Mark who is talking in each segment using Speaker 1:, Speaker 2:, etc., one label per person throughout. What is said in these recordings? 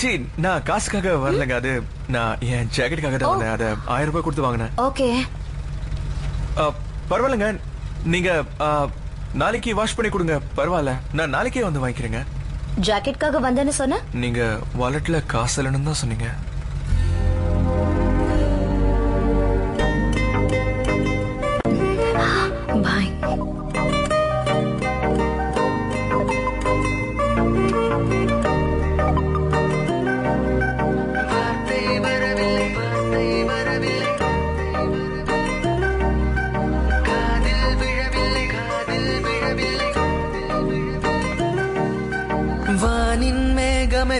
Speaker 1: சீ நான் காசுக்காக வரலங்க. அது நான் என் ஜாக்கெட்டுக்காக தான் வந்தேன். அதை ஆயிரம் ரூபாய் கொடுத்து வாங்கினேன்.
Speaker 2: ஓகே.
Speaker 1: பரவாயில்லைங்க. நீங்க நாளைக்கு வாஷ் பண்ணி கொடுங்க. பரவாயில்ல. நான் நாளைக்கே வந்து வாங்கிக்கிறேங்க.
Speaker 2: ஜாக்கெட்காக வந்தேன்னு சொன்ன?
Speaker 1: நீங்க வாலெட்ல காசு இல்லைன்னு தான் சொன்னீங்க.
Speaker 2: பாய்.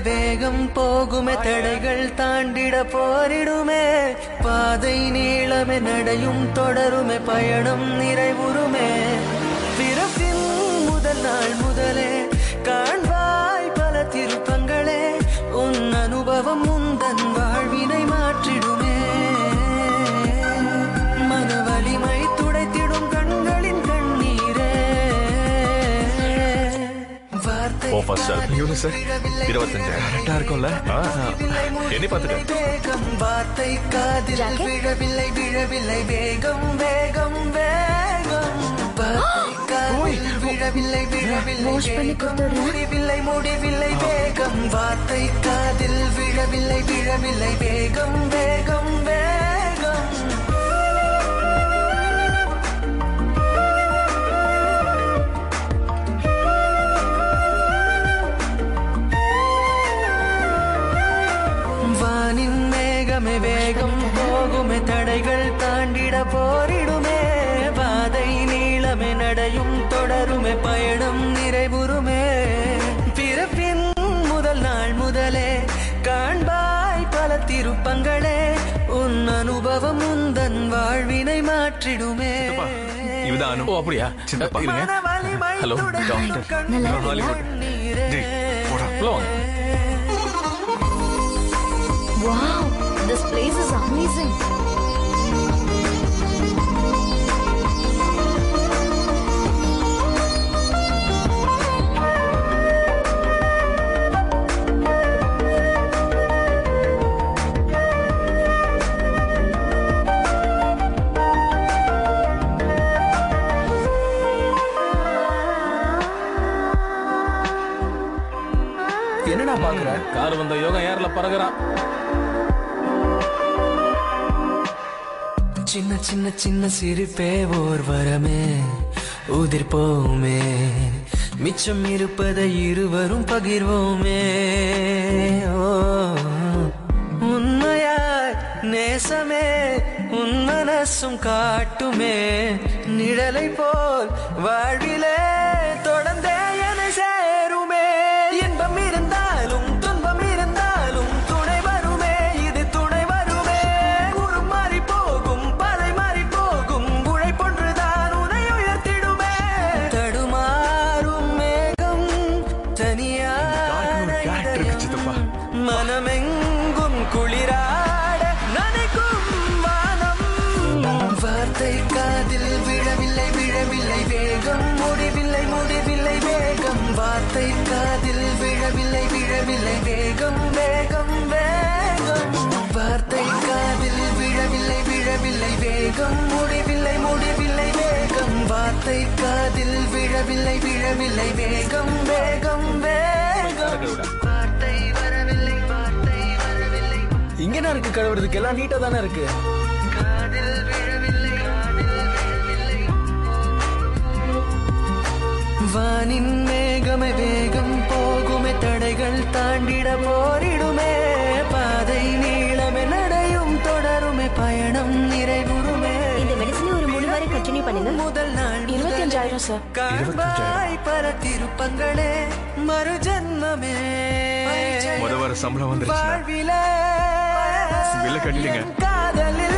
Speaker 3: வேகம் போகுமே தடைகள் தாண்டிட போரிடுமே. பாதை நீளமே நடையும் தொடருமே பயணம் நிறைவுறுமே.
Speaker 4: ஓ ஃபர்ஸ்ட் செல்ஃபி
Speaker 1: இவனு சார்.
Speaker 4: இருபத்தஞ்சாயிரம்
Speaker 1: கரெக்டா இருக்கும்ல?
Speaker 4: எண்ணி பார்த்துக்க.
Speaker 3: வேகம் வார்த்தை காதில்? விழவில்லை விழவில்லை வேகம் வேகம் வேகம். விழவில்லை விழவில்லை வேகம். முடிவில்லை முடிவில்லை வேகம். வார்த்தை காதில் விழவில்லை விழவில்லை வேகம் வேகம். மேகமே வேகம் போகுமே தடைகள் தாண்டிட போரிடுமே பாதை நீளமே நடையும் தொடருமே பயணம் நிறைவுறுமே பிறப்பின் முதல் நாள் முதலே காண்பாய் பல திருப்பங்களே உன் அனுபவம் உந்தன் வாழ்வினை மாற்றிடுமே
Speaker 1: இவதான்
Speaker 4: ஓ அப்படியா
Speaker 3: வலிமை
Speaker 4: ஹலோ,
Speaker 1: டாக்டர். ஹாலிவுட். போடா.
Speaker 2: அமேசிங்
Speaker 3: என்னடா பாக்குற
Speaker 4: கார் வந்த யோகா ஏர்ல பறகுறான்
Speaker 3: சின்ன சின்ன சின்ன சிரிப்பே ஓர் வரமே உதிர்ப்போமே மிச்சம் இருப்பதை இருவரும் பகிர்வோமே. உண்மையாய் நேசமே. உன் மனசும் காட்டுமே. நிழலை போல் வாழ்விலே. தனியான மனமெங்கும் குளிராட நனைக்கும் வானம். வார்த்தை காதில் விழவில்லை விழவில்லை வேகம். முடிவில்லை முடிவில்லை வேகம். வார்த்தை வார்த்தை காதில் விழவில்லை விழவில்லை. வேகம் வேகம் வேகம். வார்த்தை வரவில்லை வார்த்தை வரவில்லை.
Speaker 5: இங்க என்ன இருக்கு கழுவுறதுக்கு எல்லாம் நீட்டா தானே இருக்கு?
Speaker 3: காதில் விழவில்லை வானின் மேகமே வேகம் போகுமே. தடைகள் தாண்டிட போரிடுமே
Speaker 2: கண்டினியூ பண்ணுங்க
Speaker 3: முதல் நாள்
Speaker 2: இருபத்தஞ்சாயிரம் சார்
Speaker 3: காண்பாய் பல திருப்பங்களே மறு ஜென்மமே
Speaker 1: முத வர சம்பளம் கட்டிடுங்க
Speaker 3: காதலில்